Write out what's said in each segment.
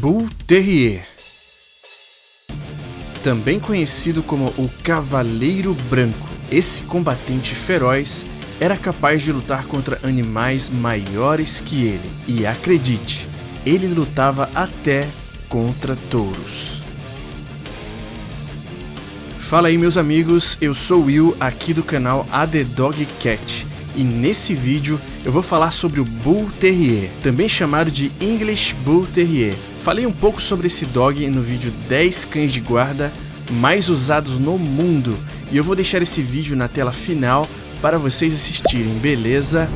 Bull Terrier Também conhecido como o Cavaleiro Branco, esse combatente feroz era capaz de lutar contra animais maiores que ele. E acredite, ele lutava até contra touros. Fala aí meus amigos, eu sou Will aqui do canal AD Dog Cat e nesse vídeo eu vou falar sobre o Bull Terrier, também chamado de English Bull Terrier. Falei um pouco sobre esse dog no vídeo 10 cães de guarda mais usados no mundo e eu vou deixar esse vídeo na tela final para vocês assistirem, beleza?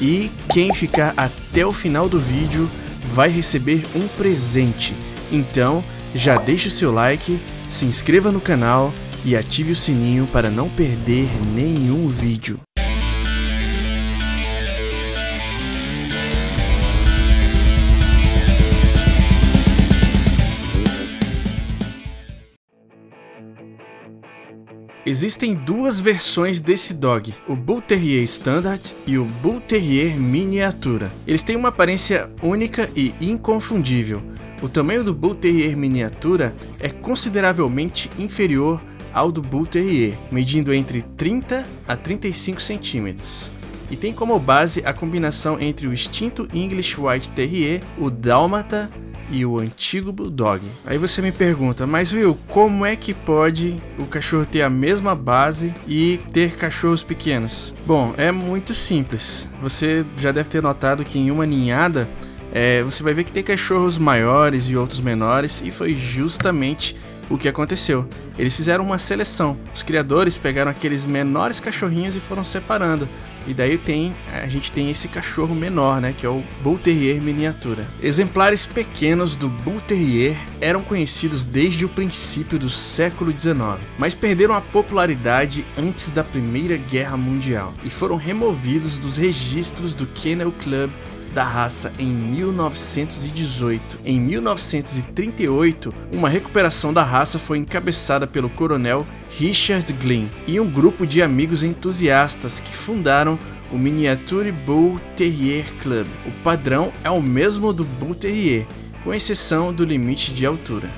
E quem ficar até o final do vídeo vai receber um presente. Então já deixa o seu like, se inscreva no canal e ative o sininho para não perder nenhum vídeo. Existem duas versões desse dog, o Bull Terrier Standard e o Bull Terrier Miniatura. Eles têm uma aparência única e inconfundível. O tamanho do Bull Terrier Miniatura é consideravelmente inferior ao do Bull Terrier, medindo entre 30 a 35 centímetros. E tem como base a combinação entre o extinto English White Terrier, o Dálmata e o antigo Bulldog. Aí você me pergunta, mas Will, como é que pode o cachorro ter a mesma base e ter cachorros pequenos? Bom, é muito simples. Você já deve ter notado que em uma ninhada é, você vai ver que tem cachorros maiores e outros menores, e foi justamente o que aconteceu. Eles fizeram uma seleção. Os criadores pegaram aqueles menores cachorrinhos e foram separando. E daí tem, a gente tem esse cachorro menor, né, que é o Bull Terrier miniatura. Exemplares pequenos do Bull Terrier eram conhecidos desde o princípio do século XIX, mas perderam a popularidade antes da Primeira Guerra Mundial e foram removidos dos registros do Kennel Club da raça em 1918. Em 1938, uma recuperação da raça foi encabeçada pelo coronel Richard Glynn e um grupo de amigos entusiastas que fundaram o Miniature Bull Terrier Club. O padrão é o mesmo do Bull Terrier, com exceção do limite de altura.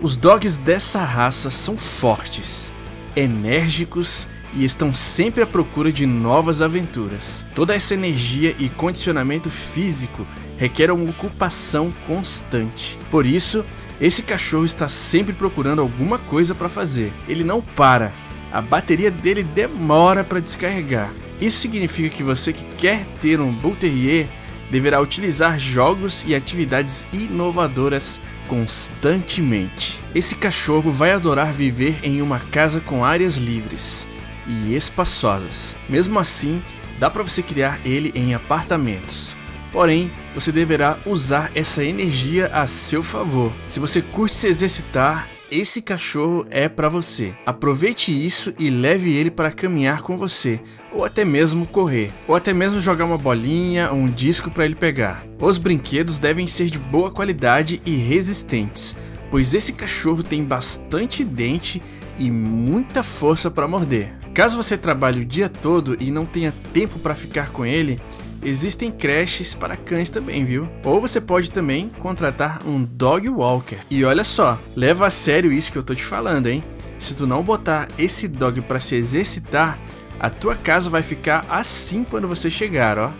Os dogs dessa raça são fortes, enérgicos e estão sempre à procura de novas aventuras. Toda essa energia e condicionamento físico requer uma ocupação constante. Por isso, esse cachorro está sempre procurando alguma coisa para fazer. Ele não para. A bateria dele demora para descarregar. Isso significa que você que quer ter um Bull Terrier deverá utilizar jogos e atividades inovadoras constantemente. Esse cachorro vai adorar viver em uma casa com áreas livres e espaçosas. Mesmo assim, dá para você criar ele em apartamentos. Porém, você deverá usar essa energia a seu favor. Se você curte se exercitar, esse cachorro é para você. Aproveite isso e leve ele para caminhar com você, ou até mesmo correr, ou até mesmo jogar uma bolinha ou um disco para ele pegar. Os brinquedos devem ser de boa qualidade e resistentes, pois esse cachorro tem bastante dente e muita força para morder. Caso você trabalhe o dia todo e não tenha tempo para ficar com ele, existem creches para cães também, viu? Ou você pode também contratar um dog walker. E olha só, leva a sério isso que eu tô te falando, hein? Se tu não botar esse dog para se exercitar, a tua casa vai ficar assim quando você chegar, ó.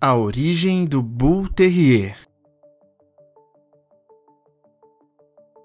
A origem do Bull Terrier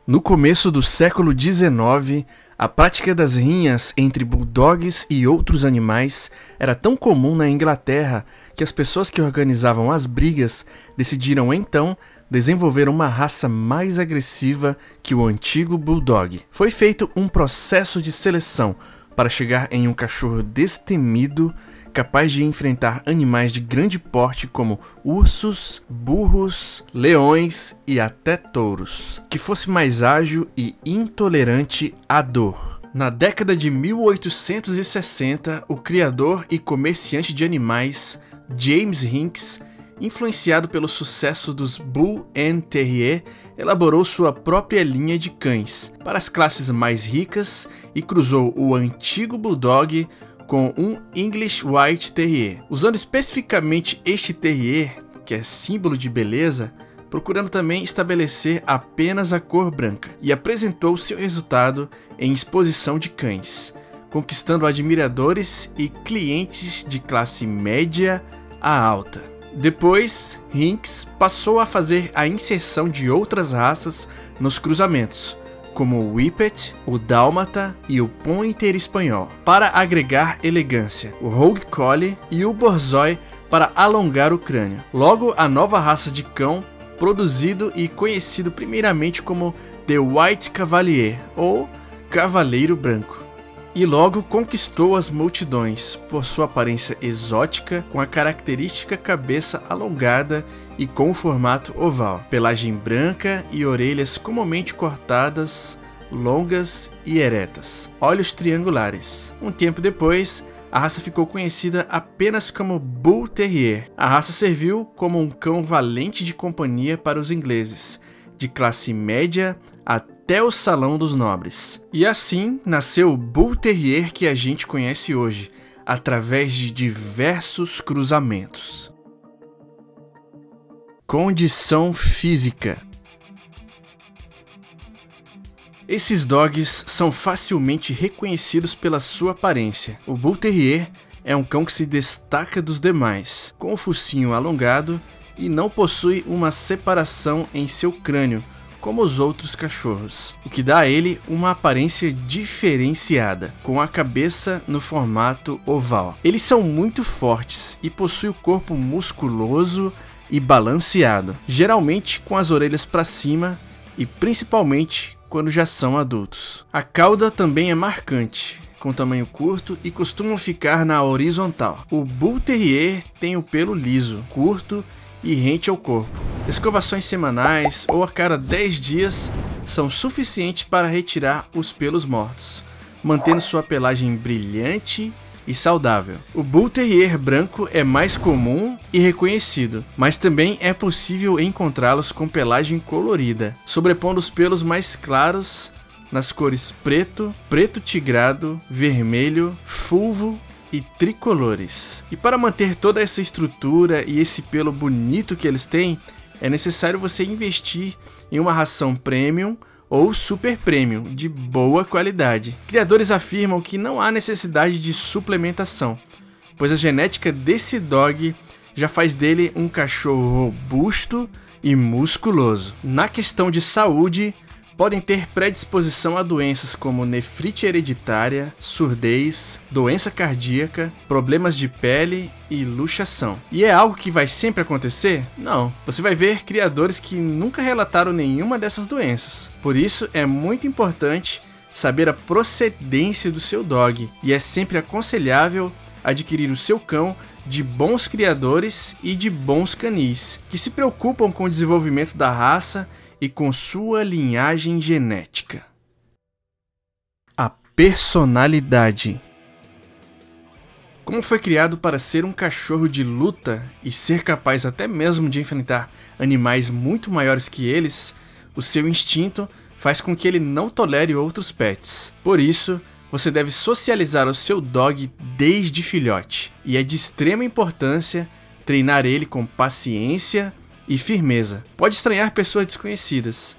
No começo do século XIX, a prática das rinhas entre bulldogs e outros animais era tão comum na Inglaterra que as pessoas que organizavam as brigas decidiram então desenvolver uma raça mais agressiva que o antigo bulldog. Foi feito um processo de seleção para chegar em um cachorro destemido capaz de enfrentar animais de grande porte como ursos, burros, leões e até touros, que fosse mais ágil e intolerante à dor. Na década de 1860, o criador e comerciante de animais James Hinks influenciado pelo sucesso dos Bull and Terrier, elaborou sua própria linha de cães para as classes mais ricas e cruzou o antigo Bulldog com um English White Terrier. Usando especificamente este Terrier, que é símbolo de beleza, procurando também estabelecer apenas a cor branca, e apresentou seu resultado em exposição de cães, conquistando admiradores e clientes de classe média a alta. Depois, Hinks passou a fazer a inserção de outras raças nos cruzamentos, como o Whippet, o Dálmata e o Pointer espanhol, para agregar elegância, o Rogue Collie e o Borzoi para alongar o crânio. Logo, a nova raça de cão, produzido e conhecido primeiramente como The White Cavalier ou Cavaleiro Branco e logo conquistou as multidões por sua aparência exótica, com a característica cabeça alongada e com o formato oval, pelagem branca e orelhas comumente cortadas, longas e eretas, olhos triangulares. Um tempo depois, a raça ficou conhecida apenas como Bull Terrier. A raça serviu como um cão valente de companhia para os ingleses, de classe média até o Salão dos Nobres. E assim nasceu o Bull Terrier que a gente conhece hoje, através de diversos cruzamentos. Condição física. Esses dogs são facilmente reconhecidos pela sua aparência. O Bull Terrier é um cão que se destaca dos demais, com o focinho alongado e não possui uma separação em seu crânio, como os outros cachorros, o que dá a ele uma aparência diferenciada, com a cabeça no formato oval. Eles são muito fortes e possuem o corpo musculoso e balanceado, geralmente com as orelhas para cima e principalmente quando já são adultos. A cauda também é marcante, com tamanho curto e costumam ficar na horizontal. O Bull Terrier tem o pelo liso, curto e rente ao corpo Escovações semanais ou a cada 10 dias são suficientes para retirar os pelos mortos, mantendo sua pelagem brilhante e saudável. O Bull Terrier branco é mais comum e reconhecido, mas também é possível encontrá-los com pelagem colorida, sobrepondo os pelos mais claros nas cores preto, preto tigrado, vermelho, fulvo e tricolores. E para manter toda essa estrutura e esse pelo bonito que eles têm, é necessário você investir em uma ração premium ou super premium de boa qualidade. Criadores afirmam que não há necessidade de suplementação, pois a genética desse dog já faz dele um cachorro robusto e musculoso. Na questão de saúde, podem ter predisposição a doenças como nefrite hereditária, surdez, doença cardíaca, problemas de pele e luxação. E é algo que vai sempre acontecer? Não. Você vai ver criadores que nunca relataram nenhuma dessas doenças. Por isso é muito importante saber a procedência do seu dog e é sempre aconselhável adquirir o seu cão de bons criadores e de bons canis, que se preocupam com o desenvolvimento da raça e com sua linhagem genética. A personalidade. Como foi criado para ser um cachorro de luta e ser capaz até mesmo de enfrentar animais muito maiores que eles, o seu instinto faz com que ele não tolere outros pets. Por isso, você deve socializar o seu dog desde filhote, e é de extrema importância treinar ele com paciência e firmeza. Pode estranhar pessoas desconhecidas,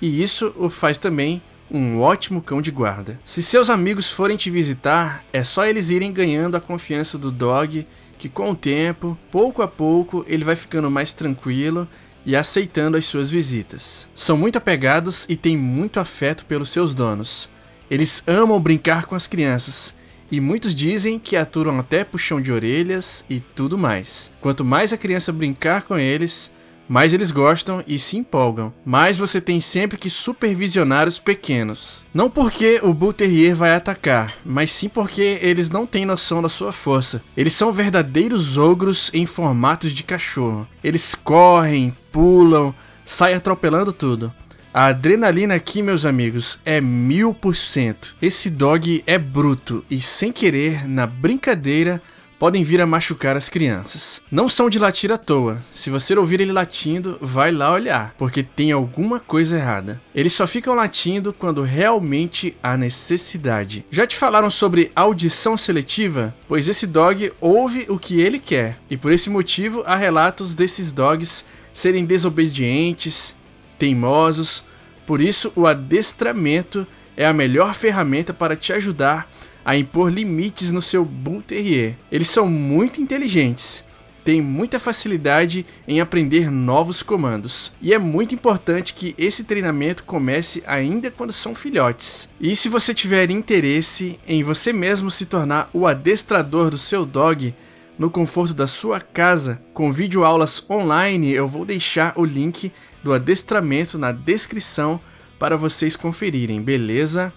e isso o faz também um ótimo cão de guarda. Se seus amigos forem te visitar, é só eles irem ganhando a confiança do dog, que com o tempo, pouco a pouco, ele vai ficando mais tranquilo e aceitando as suas visitas. São muito apegados e têm muito afeto pelos seus donos. Eles amam brincar com as crianças e muitos dizem que aturam até puxão de orelhas e tudo mais. Quanto mais a criança brincar com eles, mais eles gostam e se empolgam. Mas você tem sempre que supervisionar os pequenos. Não porque o Bull Terrier vai atacar, mas sim porque eles não têm noção da sua força. Eles são verdadeiros ogros em formatos de cachorro. Eles correm, pulam, saem atropelando tudo. A adrenalina aqui, meus amigos, é mil por cento. Esse dog é bruto e, sem querer, na brincadeira, podem vir a machucar as crianças. Não são de latir à toa. Se você ouvir ele latindo, vai lá olhar, porque tem alguma coisa errada. Eles só ficam latindo quando realmente há necessidade. Já te falaram sobre audição seletiva? Pois esse dog ouve o que ele quer, e por esse motivo há relatos desses dogs serem desobedientes, teimosos. Por isso, o adestramento é a melhor ferramenta para te ajudar a impor limites no seu Bull Terrier. Eles são muito inteligentes, têm muita facilidade em aprender novos comandos, e é muito importante que esse treinamento comece ainda quando são filhotes. E se você tiver interesse em você mesmo se tornar o adestrador do seu dog, no conforto da sua casa, com videoaulas online, eu vou deixar o link do adestramento na descrição para vocês conferirem, beleza?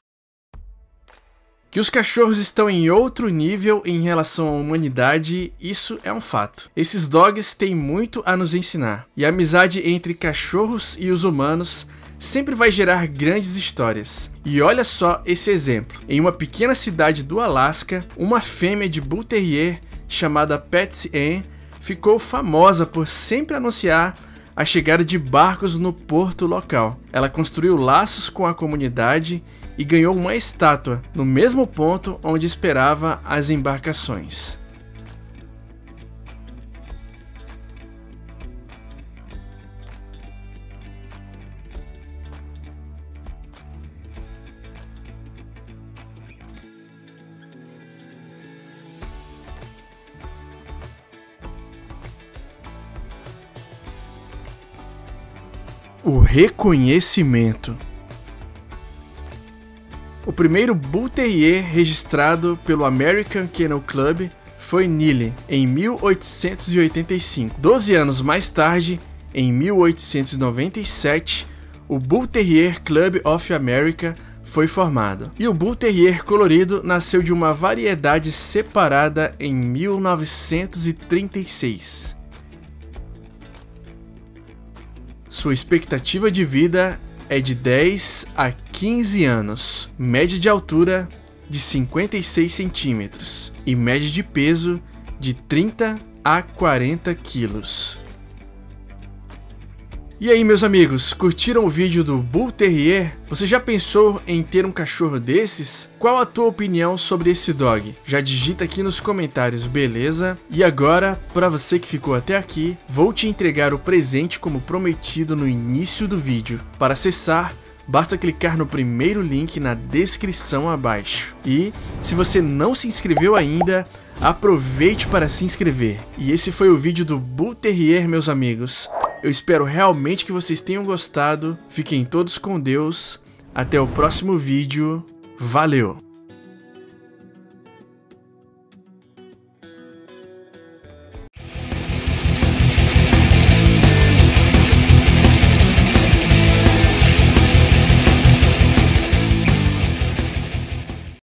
Que os cachorros estão em outro nível em relação à humanidade, isso é um fato. Esses dogs têm muito a nos ensinar, e a amizade entre cachorros e os humanos sempre vai gerar grandes histórias. E olha só esse exemplo. Em uma pequena cidade do Alasca, uma fêmea de Bull Terrier chamada Patsy Ann ficou famosa por sempre anunciar a chegada de barcos no porto local. Ela construiu laços com a comunidade e ganhou uma estátua no mesmo ponto onde esperava as embarcações. O reconhecimento. O primeiro Terrier registrado pelo American Kennel Club foi Nile, em 1885. Doze anos mais tarde, em 1897, o Bull Terrier Club of America foi formado. E o Bull Terrier colorido nasceu de uma variedade separada em 1936. Sua expectativa de vida é de 10 a 15 anos, média de altura de 56 centímetros e média de peso de 30 a 40 quilos. E aí, meus amigos, curtiram o vídeo do Bull Terrier? Você já pensou em ter um cachorro desses? Qual a tua opinião sobre esse dog? Já digita aqui nos comentários, beleza? E agora, para você que ficou até aqui, vou te entregar o presente como prometido no início do vídeo. Para acessar, basta clicar no primeiro link na descrição abaixo. E, se você não se inscreveu ainda, aproveite para se inscrever. E esse foi o vídeo do Bull Terrier, meus amigos. Eu espero realmente que vocês tenham gostado. Fiquem todos com Deus. Até o próximo vídeo. Valeu!